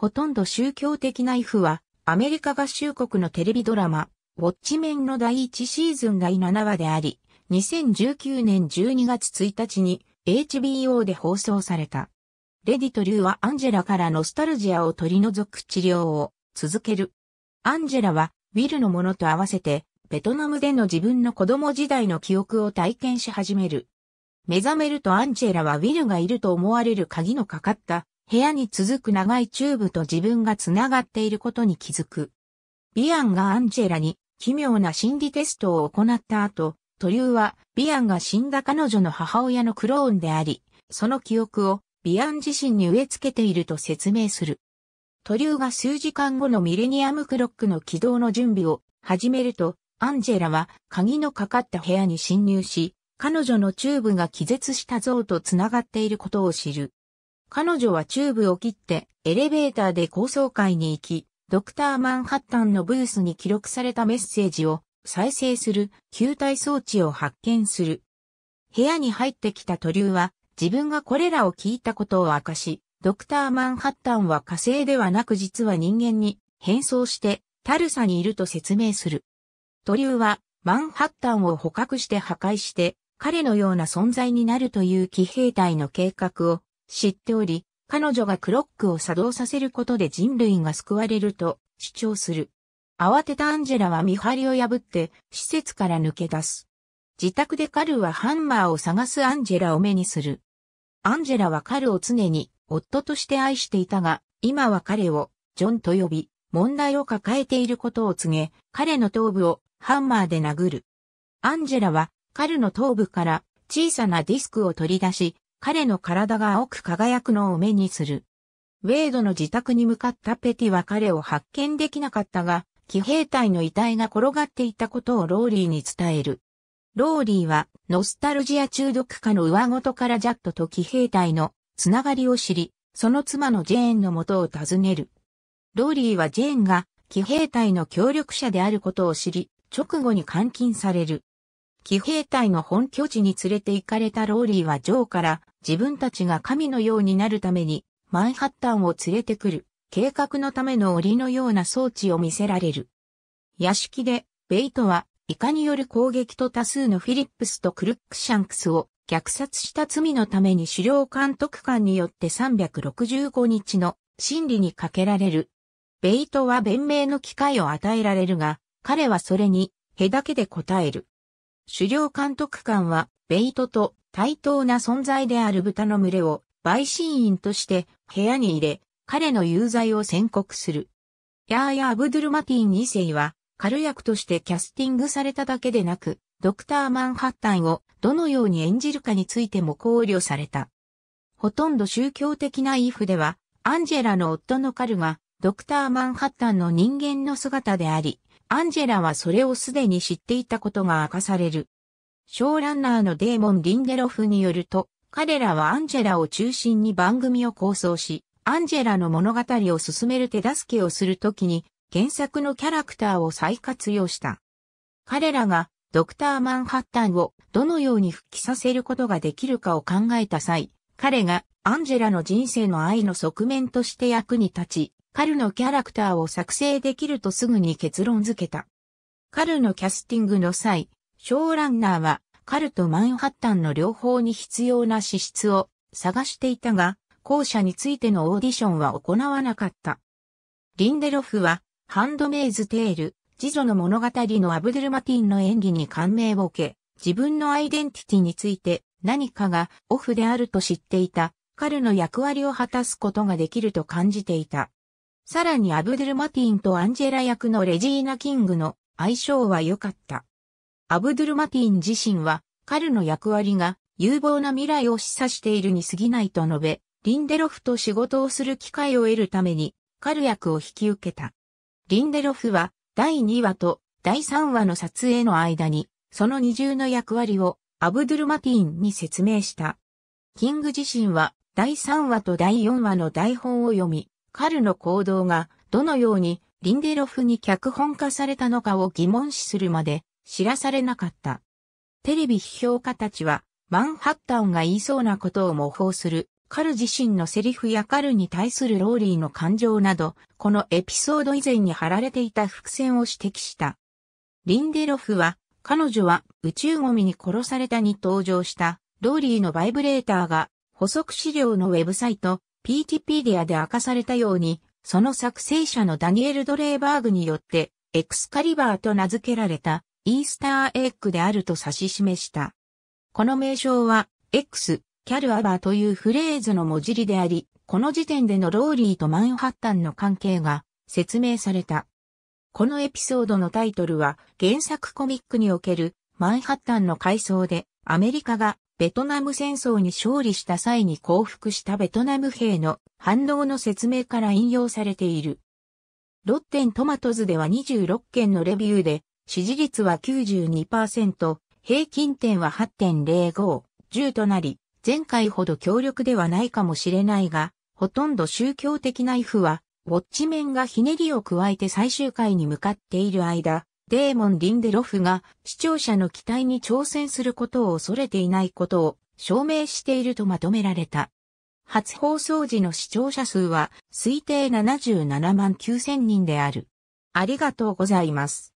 ほとんど宗教的な畏怖は、アメリカ合衆国のテレビドラマ、ウォッチメンの第1シーズン第7話であり、2019年12月1日に HBO で放送された。レディ・トリュウはアンジェラからノスタルジアを取り除く治療を続ける。アンジェラはウィルのものと合わせてベトナムでの自分の子供時代の記憶を体験し始める。目覚めるとアンジェラはウィルがいると思われる鍵のかかった部屋に続く長いチューブと自分が繋がっていることに気づく。ビアンがアンジェラに奇妙な心理テストを行った後、トリューはビアンが死んだ彼女の母親のクローンであり、その記憶をビアン自身に植え付けていると説明する。トリューが数時間後のミレニアムクロックの起動の準備を始めると、アンジェラは鍵のかかった部屋に侵入し、彼女のチューブが気絶した象と繋がっていることを知る。彼女はチューブを切ってエレベーターで高層階に行き、ドクターマンハッタンのブースに記録されたメッセージを再生する球体装置を発見する。部屋に入ってきたトリューは自分がこれらを聞いたことを明かし、ドクターマンハッタンは火星ではなく実は人間に変装してタルサにいると説明する。トリューはマンハッタンを捕獲して破壊して彼のような存在になるという騎兵隊の計画を知っており、彼女がクロックを作動させることで人類が救われると主張する。慌てたアンジェラは見張りを破って施設から抜け出す。自宅でカルはハンマーを探すアンジェラを目にする。アンジェラはカルを常に夫として愛していたが、今は彼をジョンと呼び、問題を抱えていることを告げ、彼の頭部をハンマーで殴る。アンジェラはカルの頭部から小さなディスクを取り出し、彼の体が青く輝くのを目にする。ウェイドの自宅に向かったペティは彼を発見できなかったが、騎兵隊の遺体が転がっていたことをローリーに伝える。ローリーは、ノスタルジア中毒化の上ごとからジャッドと騎兵隊のつながりを知り、その妻のジェーンのもとを訪ねる。ローリーはジェーンが騎兵隊の協力者であることを知り、直後に監禁される。騎兵隊の本拠地に連れて行かれたローリーはジョーから自分たちが神のようになるためにマンハッタンを連れてくる計画のための檻のような装置を見せられる。屋敷でベイトはイカによる攻撃と多数のフィリップスとクルックシャンクスを虐殺した罪のために狩猟監督官によって365日の審理にかけられる。ベイトは弁明の機会を与えられるが、彼はそれに、へだけで答える。狩猟監督官は、ベイトと対等な存在である豚の群れを陪審員として部屋に入れ、彼の有罪を宣告する。ヤーヤ・アブドゥル・マティン2世は、軽役としてキャスティングされただけでなく、ドクター・マンハッタンをどのように演じるかについても考慮された。ほとんど宗教的なイーフでは、アンジェラの夫のカルが、ドクター・マンハッタンの人間の姿であり、アンジェラはそれをすでに知っていたことが明かされる。ショーランナーのデーモン・リンデロフによると、彼らはアンジェラを中心に番組を構想し、アンジェラの物語を進める手助けをするときに、原作のキャラクターを再活用した。彼らがドクター・マンハッタンをどのように復帰させることができるかを考えた際、彼がアンジェラの人生の愛の側面として役に立ち、彼のキャラクターを作成できるとすぐに結論付けた。彼のキャスティングの際、ショーランナーは、カルとマンハッタンの両方に必要な資質を探していたが、後者についてのオーディションは行わなかった。リンデロフは、ハンドメイズテール、次女の物語のアブドゥルマティンの演技に感銘を受け、自分のアイデンティティについて何かがオフであると知っていた、彼の役割を果たすことができると感じていた。さらにアブドゥルマティンとアンジェラ役のレジーナ・キングの相性は良かった。アブドゥルマティン自身は、彼の役割が有望な未来を示唆しているに過ぎないと述べ、リンデロフと仕事をする機会を得るために、カル役を引き受けた。リンデロフは、第2話と第3話の撮影の間に、その二重の役割をアブドゥルマティンに説明した。キング自身は、第3話と第4話の台本を読み、カルの行動がどのようにリンデロフに脚本化されたのかを疑問視するまで知らされなかった。テレビ批評家たちは、マンハッタンが言いそうなことを模倣するカル自身のセリフやカルに対するローリーの感情など、このエピソード以前に貼られていた伏線を指摘した。リンデロフは、彼女は宇宙ゴミに殺されたに登場したローリーのバイブレーターが補足資料のウェブサイト Peteypedia で明かされたように、その作成者のダニエル・ドレーバーグによってエクスカリバーと名付けられたイースターエッグであると指し示した。この名称は X、キャルアバーというフレーズのもじりであり、この時点でのローリーとマンハッタンの関係が説明された。このエピソードのタイトルは原作コミックにおけるマンハッタンの回想でアメリカがベトナム戦争に勝利した際に降伏したベトナム兵の反応の説明から引用されている。ロッテントマトズでは26件のレビューで支持率は92%、平均点は8.05、10となり、前回ほど強力ではないかもしれないが、ほとんど宗教的なイフは、ウォッチメンがひねりを加えて最終回に向かっている間、デーモン・リンデロフが視聴者の期待に挑戦することを恐れていないことを証明しているとまとめられた。初放送時の視聴者数は推定77万9000人である。ありがとうございます。